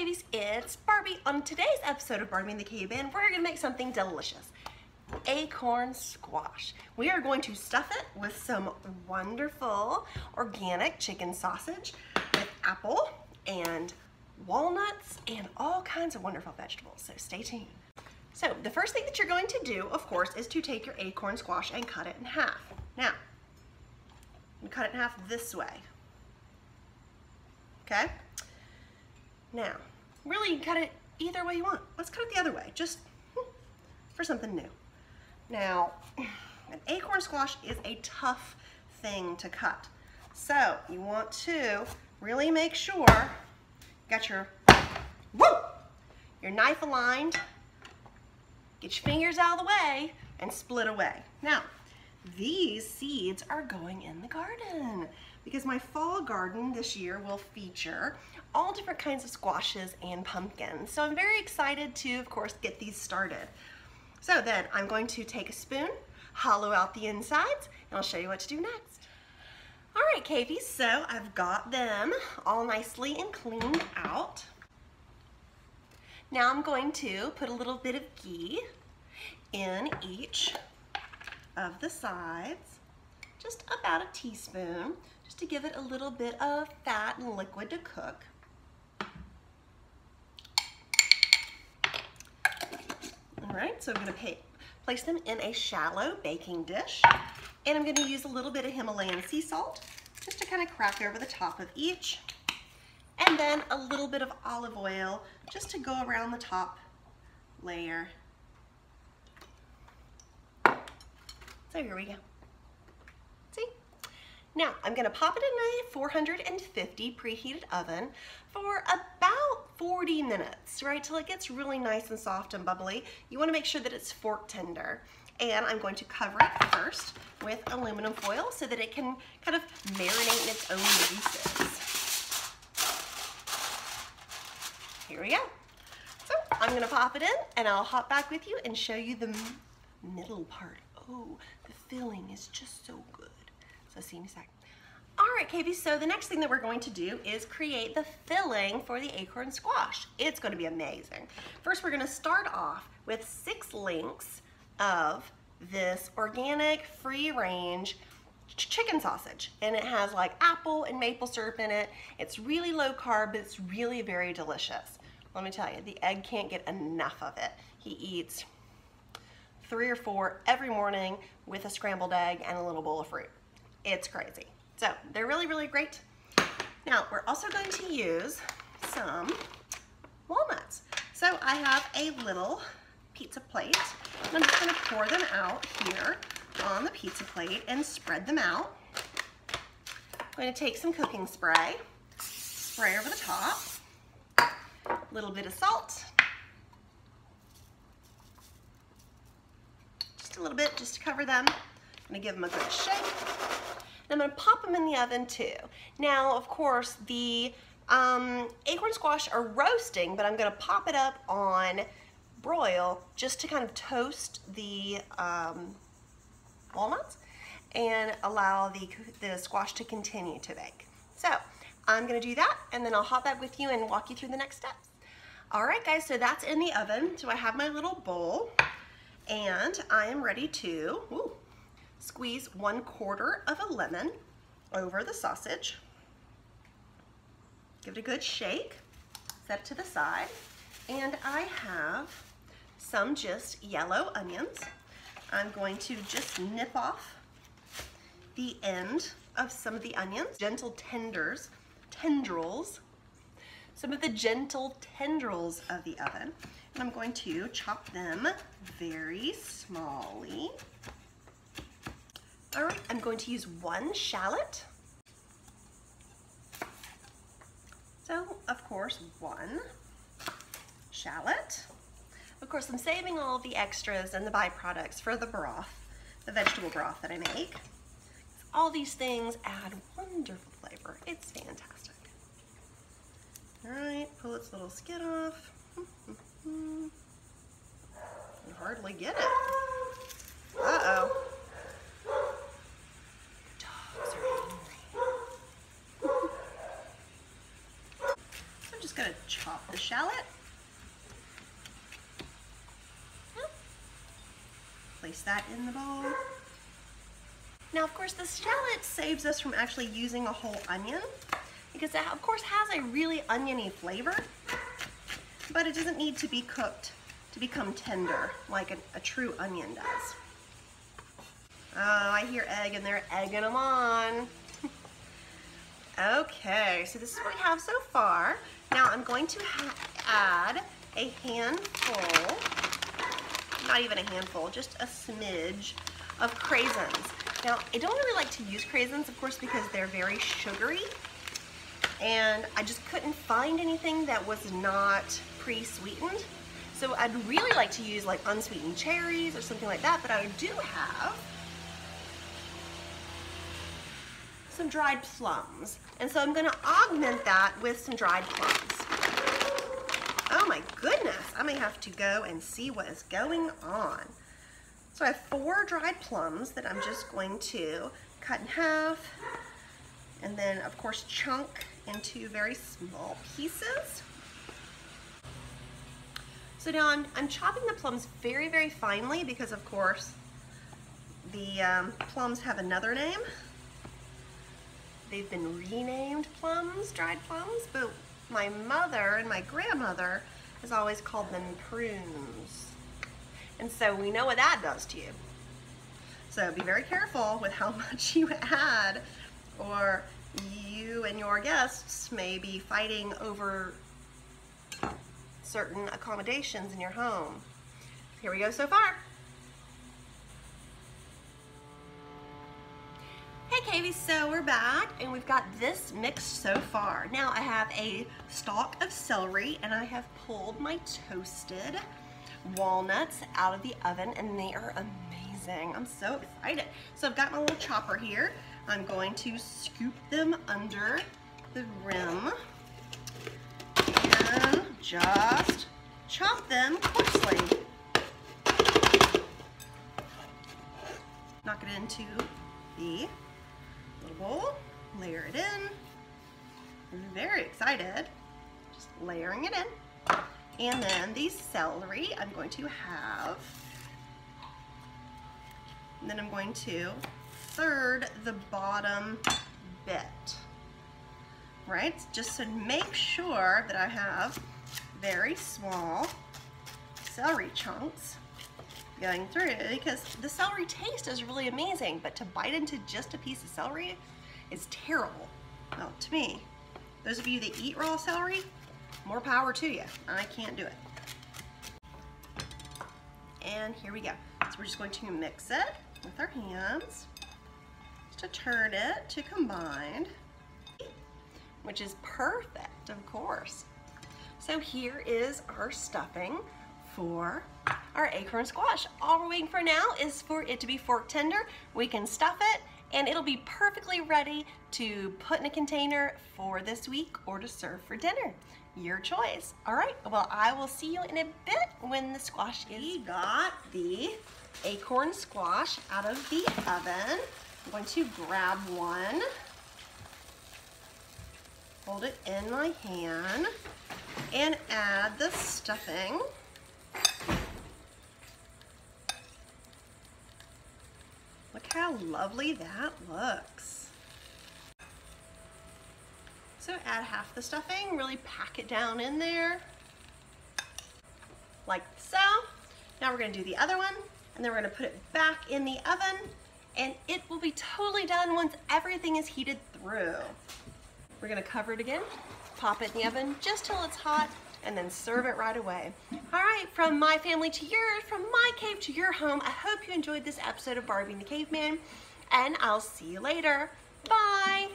Cavies, it's Barbie. On today's episode of Barbie and the Caveman, we're gonna make something delicious. Acorn squash. We are going to stuff it with some wonderful organic chicken sausage with apple and walnuts and all kinds of wonderful vegetables, so stay tuned. So the first thing that you're going to do, of course, is to take your acorn squash and cut it in half. Now, cut it in half this way. Okay? Now, really you can cut it either way you want. Let's cut it the other way, just for something new. Now, an acorn squash is a tough thing to cut. So you want to really make sure you got your, woo, your knife aligned, get your fingers out of the way and split away. Now, these seeds are going in the garden because my fall garden this year will feature all different kinds of squashes and pumpkins. So I'm very excited to, of course, get these started. So then I'm going to take a spoon, hollow out the insides, and I'll show you what to do next. All right, Cavies, so I've got them all nicely and cleaned out. Now I'm going to put a little bit of ghee in each of the sides, just about a teaspoon, just to give it a little bit of fat and liquid to cook. All right, so I'm gonna place them in a shallow baking dish. And I'm gonna use a little bit of Himalayan sea salt just to kind of crack over the top of each. And then a little bit of olive oil just to go around the top layer. So here we go. See? Now, I'm gonna pop it in a 450 preheated oven for about 40 minutes, right, till it gets really nice and soft and bubbly. You wanna make sure that it's fork tender. And I'm going to cover it first with aluminum foil so that it can kind of marinate in its own juices. Here we go. So I'm gonna pop it in and I'll hop back with you and show you the middle part. Oh, the filling is just so good. So see you in a second. All right, Katie, so the next thing that we're going to do is create the filling for the acorn squash. It's gonna be amazing. First, we're gonna start off with six links of this organic, free range chicken sausage. And it has like apple and maple syrup in it. It's really low carb, but it's really very delicious. Let me tell you, the egg can't get enough of it. He eats three or four every morning with a scrambled egg and a little bowl of fruit. It's crazy. So they're really, really great. Now we're also going to use some walnuts. So I have a little pizza plate and I'm just gonna pour them out here on the pizza plate and spread them out. I'm gonna take some cooking spray, spray over the top, a little bit of salt, just a little bit just to cover them. I'm gonna give them a good shake. I'm gonna pop them in the oven too. Now, of course, the um, acorn squash are roasting, but I'm gonna pop it up on broil just to kind of toast the um, walnuts and allow the, the squash to continue to bake. So I'm gonna do that and then I'll hop back with you and walk you through the next steps. All right guys, so that's in the oven. So I have my little bowl and I am ready to, ooh, squeeze one quarter of a lemon over the sausage. Give it a good shake, set it to the side. And I have some just yellow onions. I'm going to just nip off the end of some of the onions, gentle tenders, tendrils, some of the gentle tendrils of the oven. And I'm going to chop them very smallly. All right, I'm going to use one shallot. So, of course, one shallot. Of course, I'm saving all the extras and the byproducts for the broth, the vegetable broth that I make. All these things add wonderful flavor. It's fantastic. Its little skin off. You hardly get it. Uh-oh. I'm just gonna chop the shallot. Place that in the bowl. Now, of course, the shallot saves us from actually using a whole onion because it, of course, has a really oniony flavor, but it doesn't need to be cooked to become tender like a, a true onion does. Oh, I hear egg and they're egging them on. okay, so this is what we have so far. Now I'm going to add a handful, not even a handful, just a smidge of craisins. Now, I don't really like to use craisins, of course, because they're very sugary. And I just couldn't find anything that was not pre-sweetened. So I'd really like to use like unsweetened cherries or something like that, but I do have some dried plums. And so I'm gonna augment that with some dried plums. Oh my goodness, I may have to go and see what is going on. So I have four dried plums that I'm just going to cut in half and then of course chunk into very small pieces. So now I'm, I'm chopping the plums very, very finely because of course the um, plums have another name. They've been renamed plums, dried plums, but my mother and my grandmother has always called them prunes. And so we know what that does to you. So be very careful with how much you add or you and your guests may be fighting over certain accommodations in your home. Here we go so far. Hey Katie, so we're back and we've got this mixed so far. Now I have a stalk of celery and I have pulled my toasted walnuts out of the oven and they are amazing. I'm so excited. So I've got my little chopper here. I'm going to scoop them under the rim and just chop them coarsely. Knock it into the little bowl, layer it in. I'm very excited, just layering it in. And then the celery I'm going to have, and then I'm going to third the bottom bit right? Just to make sure that I have very small celery chunks going through because the celery taste is really amazing, but to bite into just a piece of celery is terrible. Well, to me, those of you that eat raw celery, more power to you. I can't do it. And here we go. So we're just going to mix it with our hands to turn it to combined which is perfect, of course. So here is our stuffing for our acorn squash. All we're waiting for now is for it to be fork tender. We can stuff it and it'll be perfectly ready to put in a container for this week or to serve for dinner. Your choice. All right, well, I will see you in a bit when the squash is. We got the acorn squash out of the oven. Going to grab one hold it in my hand and add the stuffing. Look how lovely that looks. So add half the stuffing, really pack it down in there, like so. Now we're gonna do the other one, and then we're gonna put it back in the oven, and it will be totally done once everything is heated through. We're gonna cover it again, pop it in the oven just till it's hot, and then serve it right away. All right, from my family to yours, from my cave to your home, I hope you enjoyed this episode of Barbie and the Caveman, and I'll see you later. Bye.